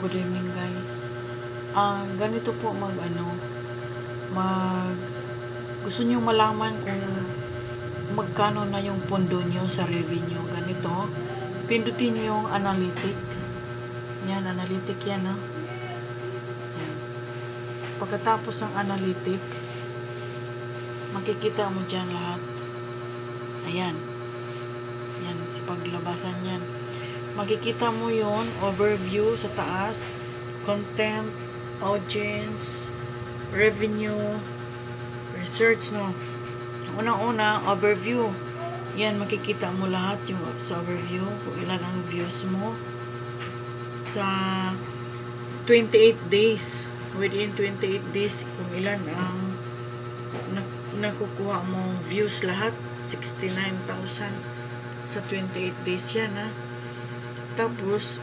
good evening guys. Ah, ganito po mag ano, mag gusto niyo malaman kung magkano na yung pondo niyo sa revenue. Ganito, pindutin niyo yung analytic. Yan, analytic yan ha. Yan. Pagkatapos ng analytic, makikita mo dyan lahat. Ayan. Yan, sa paglabasan yan makikita mo yon overview sa taas. Content audience revenue research no? Unang-una overview. Yan makikita mo lahat yung sa overview kung ilan ang views mo. Sa 28 days within 28 days kung ilan ang na, nakukuha mong views lahat 69,000 sa 28 days yan ha tapos,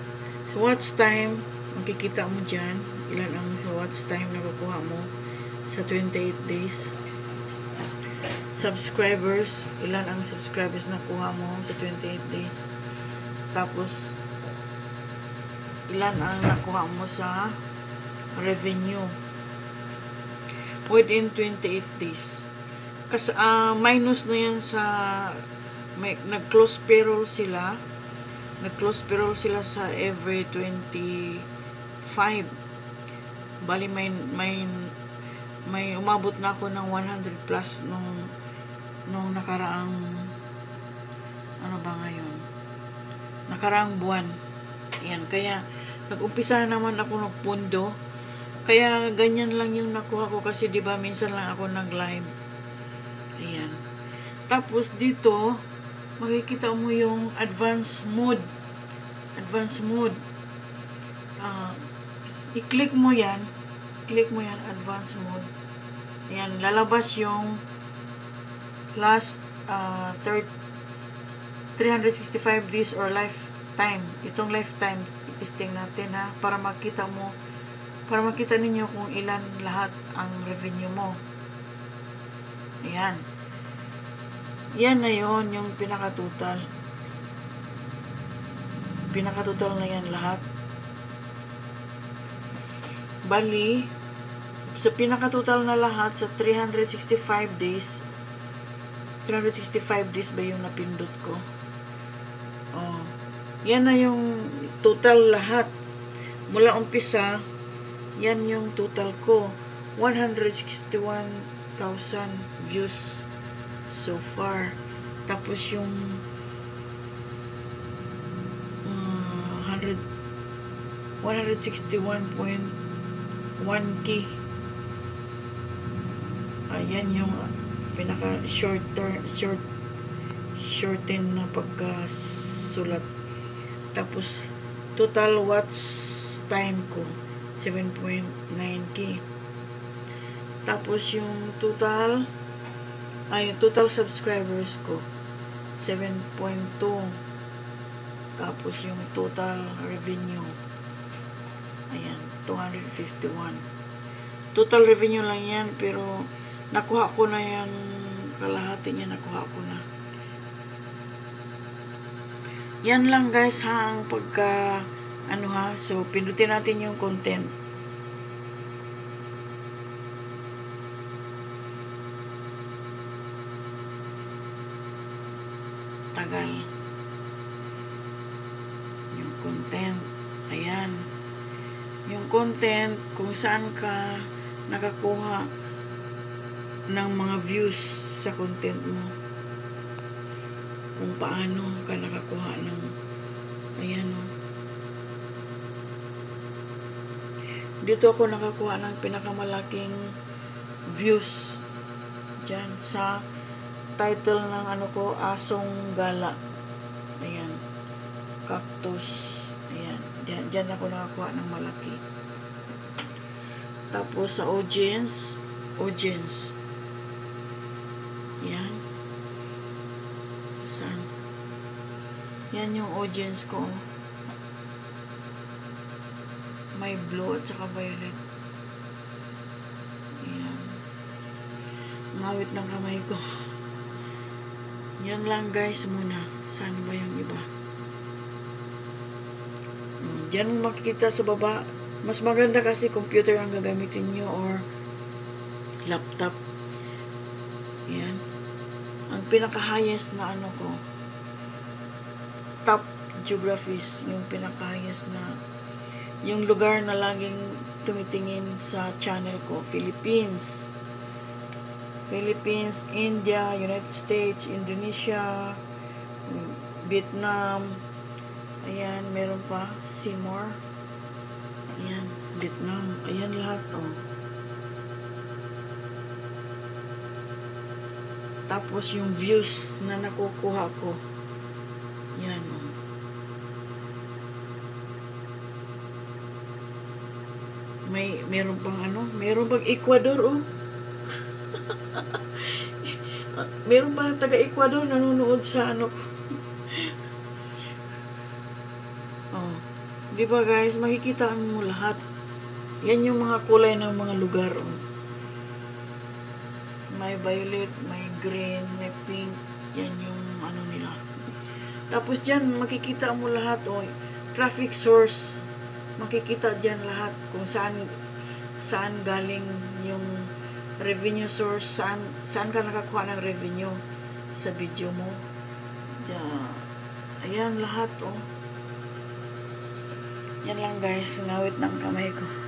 sa watch time, makikita mo dyan, ilan ang sa watch time na kukuha mo sa 28 days. Subscribers, ilan ang subscribers na kuha mo sa 28 days. Tapos, ilan ang nakuha mo sa revenue within 28 days. Kasi, uh, minus na yan sa nag-close payroll sila nag-close payroll sila sa every 25 bali may may may umabot na ako ng 100 plus nung nung nakaraang ano ba ngayon? Nakaraang buwan. Yan kaya nag-umpisa na naman ako ng pundo. Kaya ganyan lang yung nakuha ko kasi di ba minsan lang ako nag-live. Ayan. Tapos dito makikita mo yung advanced mode. Advanced mode. Uh, i-click mo yan. Click mo yan advanced mode. Ayan lalabas yung last uh, third 365 days or lifetime. Itong lifetime itesting natin ha para makita mo para makita ninyo kung ilan lahat ang revenue mo. Ayan yan na yon yung pinaka-total. Pinaka-total na yan lahat. Bali, sa pinaka-total na lahat, sa 365 days, 365 days ba yung napindot ko? Oh, yan na yung total lahat. Mula umpisa, yan yung total ko. 161,000 views so far. Tapos yung uh, 100 161.1k ayan yung pinaka shorter short shorten na pagkasulat. Tapos total watch time ko 7.9k tapos yung total ay total subscribers ko 7.2 tapos yung total revenue ayan 251 total revenue lang yan pero nakuha ko na yan kalahati niya nakuha ko na. Yan lang guys ha ang pagka ano ha so pindutin natin yung content tagal yung content ayan. Yung content kung saan ka nakakuha ng mga views sa content mo. Kung paano ka nakakuha ng ayan o dito ako nakakuha ng pinakamalaking views dyan sa title ng ano ko, Asong Gala. Ayan. Cactus. Ayan. Diyan, diyan ako nakakuha ng malaki. Tapos sa audience, audience. Yan. Saan? Yan yung audience ko. May blue at saka violet. Ayan. Ngawit ng kamay ko. Yan lang guys muna. Saan ba yung iba? Hmm. Diyan makikita sa baba. Mas maganda kasi computer ang gagamitin nyo or laptop. Yan. Ang pinaka-highest na ano ko, top geographies, yung pinaka-highest na, yung lugar na laging tumitingin sa channel ko, Philippines. Philippines, India, United States, Indonesia, Vietnam, ayan, meron pa, Seymour, ayan, Vietnam, ayan lahat, oh. Tapos yung views na nakukuha ko, yan, oh. May, meron pang ano, meron pang Ecuador, oh. meron pa ng taga-Ecuador nanonood sa ano oh. Di ba guys, makikita mo lahat. Yan yung mga kulay ng mga lugar. Oh. May violet, may green, may pink. Yan yung ano nila. Tapos dyan, makikita mo lahat. Oh. Traffic source. Makikita dyan lahat kung saan saan galing yung revenue source, saan, saan ka nakakuha ng revenue sa video mo. Diyan. Ayan lahat, oh. Yan lang guys, ngawit ng kamay ko.